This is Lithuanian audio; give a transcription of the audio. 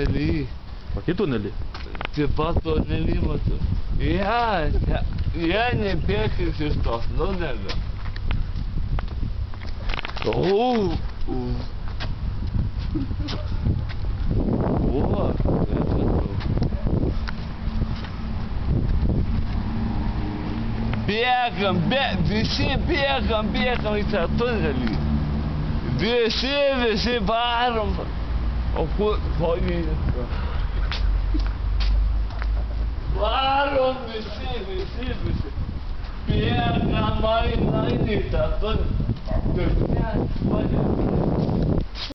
Ali, Aqui, tunelį. taip pat tunelį matau. Ja, ja, ja nepėkis iš tos tunelio. O, o. O, Bėgam, bė, visi bėgam, bėgam į tą tunelį. Visi, visi varom. O kur, ko jie? Varom visi, visi, visi. Bėgam, eina į tą tunelį. Taip, ne, mane.